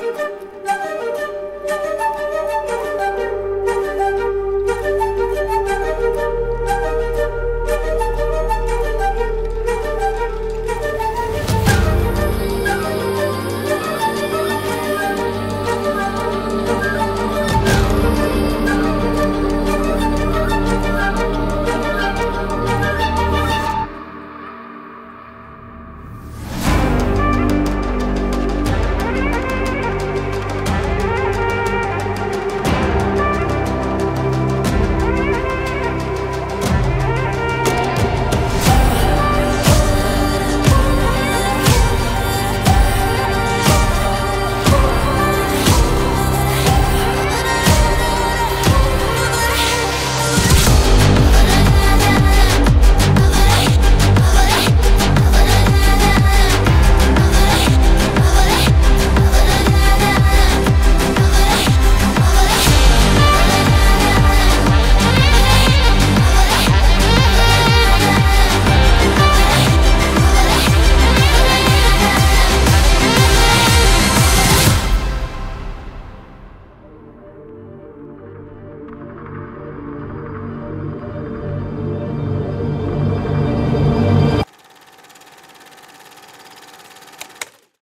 Música